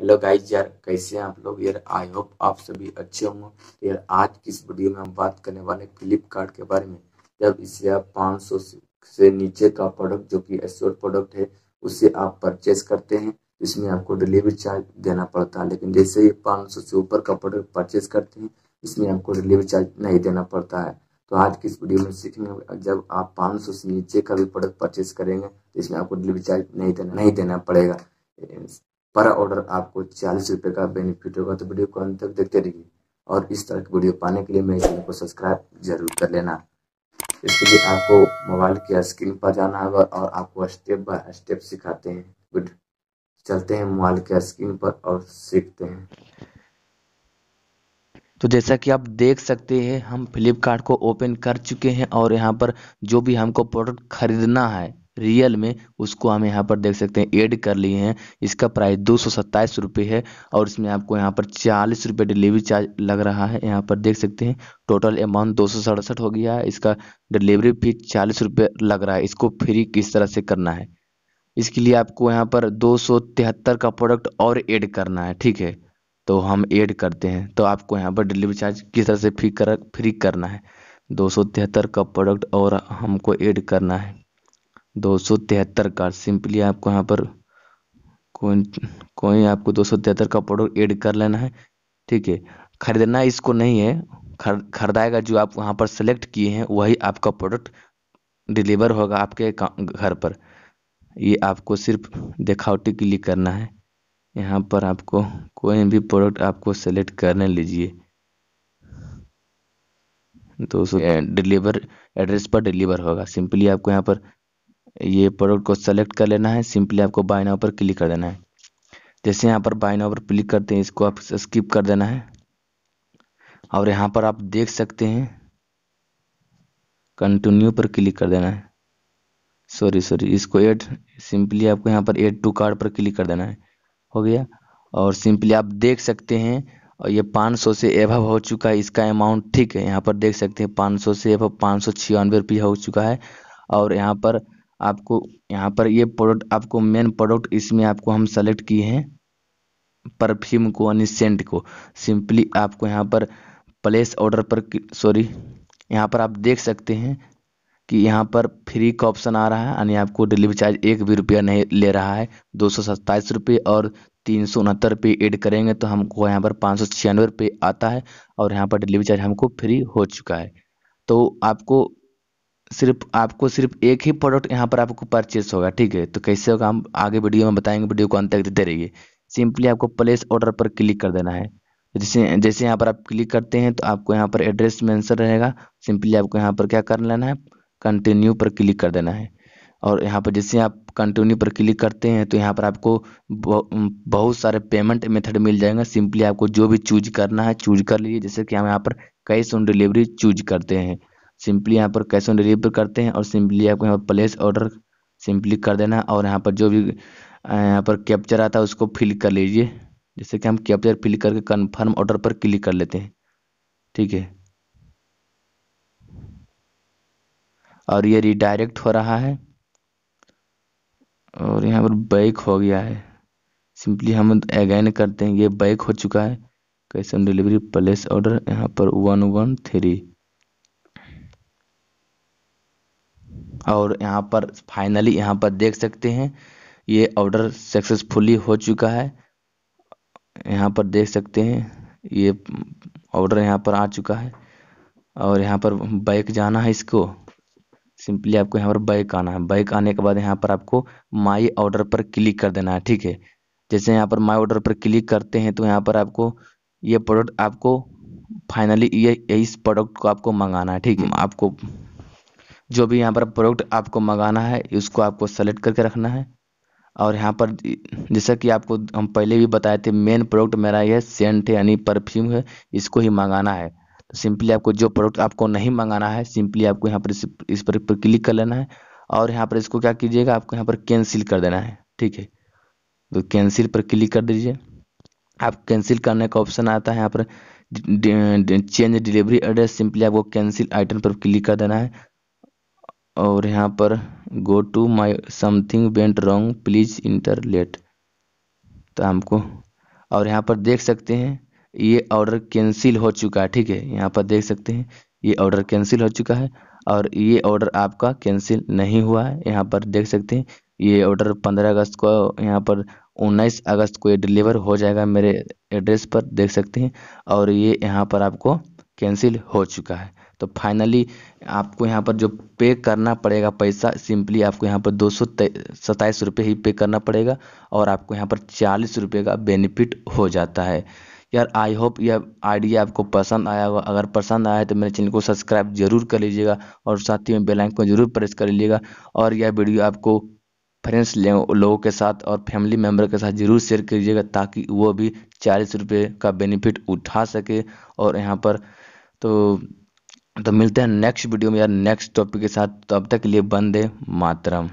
Hello guys यार कैसे हैं आप लोग? यार, आई होप आप सभी अच्छे होंगे। तो यार, आज की इस वीडियो में हम बात करने वाले फ्लिपकार्ट के बारे में। जब इससे आप 500 से नीचे का प्रोडक्ट जो कि एश्योर प्रोडक्ट है उससे आप परचेज करते हैं इसमें आपको डिलीवरी चार्ज देना पड़ता है। लेकिन जैसे ही 500 से ऊपर का प्रोडक्ट परचेज करते हैं, इसमें आपको डिलीवरी चार्ज नहीं देना पड़ता है। तो आज की इस वीडियो में सीखेंगे जब आप 500 से नीचे का भी प्रोडक्ट परचेज करेंगे तो इसमें आपको डिलीवरी चार्ज नहीं देना नहीं देना पड़ेगा। पर ऑर्डर आपको चालीस रुपये का बेनिफिट होगा तो वीडियो को अंत तक देखते रहिए। और इस तरह की वीडियो पाने के लिए मेरे चैनल को सब्सक्राइब ज़रूर कर लेना। इसके लिए आपको मोबाइल की स्क्रीन पर जाना होगा और आपको स्टेप बाय स्टेप सिखाते हैं। गुड चलते हैं मोबाइल के स्क्रीन पर और सीखते हैं। तो जैसा कि आप देख सकते हैं, हम फ्लिपकार्ट को ओपन कर चुके हैं और यहाँ पर जो भी हमको प्रोडक्ट खरीदना है रियल में, उसको हम यहाँ पर देख सकते हैं, ऐड कर लिए हैं। इसका प्राइस दो सौ सत्ताईस रुपये है और इसमें आपको यहाँ पर चालीस रुपये डिलीवरी चार्ज लग रहा है। यहाँ पर देख सकते हैं, टोटल अमाउंट दो सौ सड़सठ हो गया है। इसका डिलीवरी फ़ी चालीस रुपये लग रहा है। इसको फ्री किस तरह से करना है? इसके लिए आपको यहाँ पर दो सौ तिहत्तर का प्रोडक्ट और ऐड करना है, ठीक है? तो हम ऐड करते हैं। तो आपको यहाँ पर डिलीवरी चार्ज किस तरह से फ्री कर, फ्री करना है? दो सौ तिहत्तर का प्रोडक्ट और हमको ऐड करना है। दो सौ तिहत्तर का। सिंपली आपको यहाँ पर कोई कोई आपको दो सौ तिहत्तर का प्रोडक्ट ऐड कर लेना है। ठीक है? खरीदना इसको नहीं है। खरीदाएगा जो आप वहाँ पर सेलेक्ट किए हैं, वही आपका प्रोडक्ट डिलीवर होगा आपके घर पर। ये आपको सिर्फ़ दिखावटी के लिए करना है। यहाँ पर आपको कोई भी प्रोडक्ट आपको सेलेक्ट करने लीजिए। दो सौ डिलीवर एड्रेस पर डिलीवर होगा। सिंपली आपको यहाँ पर ये प्रोडक्ट को सेलेक्ट कर लेना है सिंपली आपको बाय नाउ पर क्लिक कर देना है। जैसे यहाँ पर बाय नाउ पर क्लिक करते हैं, इसको आप स्किप कर देना है। और यहाँ पर आप देख सकते हैं कंटिन्यू पर क्लिक कर देना है। सॉरी सॉरी इसको ऐड सिंपली आपको यहाँ पर एड टू कार्ड पर क्लिक कर देना है। हो गया? और सिंपली आप देख सकते हैं, और ये 500 से एभव हो चुका है, इसका अमाउंट ठीक है। यहाँ पर देख सकते हैं 500 से एभव पाँच सौ छियानवे रुपये हो चुका है। और यहाँ पर आपको यहाँ पर ये प्रोडक्ट आपको मेन प्रोडक्ट इसमें आपको हम सेलेक्ट किए हैं परफ्यूम को, यानी सेंट को। सिंपली आपको यहाँ पर प्लेस ऑर्डर पर सॉरी यहाँ पर आप देख सकते हैं कि यहाँ पर फ्री का ऑप्शन आ रहा है, यानी आपको डिलीवरी चार्ज एक भी रुपया नहीं ले रहा है। दो सौ सत्ताईस रुपये और तीन सौ उनहत्तर रुपये एड करेंगे तो हमको यहाँ पर पाँच सौ छियानवे रुपये आता है और यहाँ पर डिलीवरी चार्ज हमको फ्री हो चुका है। तो आपको सिर्फ़ आपको सिर्फ़ एक ही प्रोडक्ट यहाँ पर आपको परचेस होगा, ठीक है? तो कैसे होगा, हम आगे वीडियो में बताएँगे वीडियो को अंत तक देते रहिए। सिंपली आपको प्लेस ऑर्डर पर क्लिक कर देना है। जैसे जैसे यहाँ पर आप क्लिक करते हैं तो आपको यहाँ पर एड्रेस मेंशन रहेगा। सिंपली आपको यहाँ पर क्या कर लेना है? कंटिन्यू पर क्लिक कर देना है। और यहाँ पर जैसे आप कंटिन्यू पर क्लिक करते हैं तो यहाँ पर आपको बहुत सारे पेमेंट मेथड मिल जाएँगे। सिंपली आपको जो भी चूज़ करना है चूज़ कर लीजिए। जैसे कि हम यहाँ पर कैश ऑन डिलीवरी चूज़ करते हैं। सिंपली यहाँ पर कैश ऑन डिलीवर करते हैं और सिंपली आपको यहाँ पर प्लेस ऑर्डर सिंपली कर देना और यहाँ पर जो भी यहाँ पर कैप्चर आता है उसको फिल कर लीजिए। जैसे कि हम कैप्चर फिल करके कन्फर्म ऑर्डर पर क्लिक कर लेते हैं। ठीक है? और ये रिडायरेक्ट हो रहा है। और यहाँ पर बैक हो गया है। सिंपली हम अगैन करते हैं। ये बैक हो चुका है। Cash on delivery place order यहाँ पर वन वन थ्री और यहाँ पर फाइनली यहाँ पर देख सकते हैं, ये ऑर्डर सक्सेसफुली हो चुका है। यहाँ पर देख सकते हैं, ये ऑर्डर यहाँ पर आ चुका है। और यहाँ पर बैक जाना है इसको। सिंपली आपको यहाँ पर बैक आना है। बैक आने के बाद यहाँ पर आपको माई ऑर्डर पर क्लिक कर देना है, ठीक है? जैसे यहाँ पर माई ऑर्डर पर क्लिक करते हैं तो यहाँ पर आपको ये प्रोडक्ट आपको फाइनली ये, इस प्रोडक्ट को आपको मंगाना है, ठीक है? आपको जो भी यहाँ पर प्रोडक्ट आपको मंगाना है उसको आपको सेलेक्ट करके रखना है। और यहाँ पर जैसा कि आपको हम पहले भी बताए थे मेन प्रोडक्ट मेरा यह सेंट है यानी परफ्यूम है इसको ही मंगाना है। तो सिंपली आपको जो प्रोडक्ट आपको नहीं मंगाना है सिंपली आपको यहाँ पर इस, पर, पर क्लिक कर लेना है। और यहाँ पर इसको क्या कीजिएगा आपको यहाँ पर कैंसिल कर देना है ठीक है? तो कैंसिल पर क्लिक कर दीजिए। आप कैंसिल करने का ऑप्शन आता है यहाँ पर चेंज डिलीवरी एड्रेस सिंपली आपको कैंसिल आइटम पर क्लिक कर देना है। और यहाँ पर go to my something went wrong please enter late तो हमको, और यहाँ पर देख सकते हैं, ये ऑर्डर कैंसिल हो चुका है, ठीक है? यहाँ पर देख सकते हैं, ये ऑर्डर कैंसिल हो चुका है, और ये ऑर्डर आपका कैंसिल नहीं हुआ है। यहाँ पर देख सकते हैं, ये ऑर्डर पंद्रह अगस्त को, यहाँ पर उन्नीस अगस्त को ये डिलीवर हो जाएगा मेरे एड्रेस पर, देख सकते हैं, और ये यहाँ पर आपको कैंसिल हो चुका है। तो फाइनली आपको यहाँ पर जो पे करना पड़ेगा पैसा सिंपली आपको यहाँ पर दो सौ सत्ताईस रुपये ही पे करना पड़ेगा और आपको यहाँ पर चालीस रुपये का बेनिफिट हो जाता है। यार आई होप यह आइडिया आपको पसंद आया होगा। अगर पसंद आया है तो मेरे चैनल को सब्सक्राइब ज़रूर कर लीजिएगा और साथ ही में बेल आइकन को ज़रूर प्रेस कर लीजिएगा और यह वीडियो आपको फ्रेंड्स लोगों के साथ और फैमिली मेंबर के साथ ज़रूर शेयर कीजिएगा ताकि वो भी चालीस रुपये का बेनिफिट उठा सके और यहाँ पर तो तो मिलते हैं नेक्स्ट वीडियो में यार नेक्स्ट टॉपिक के साथ। तो अब तक के लिए बंदे मातरम।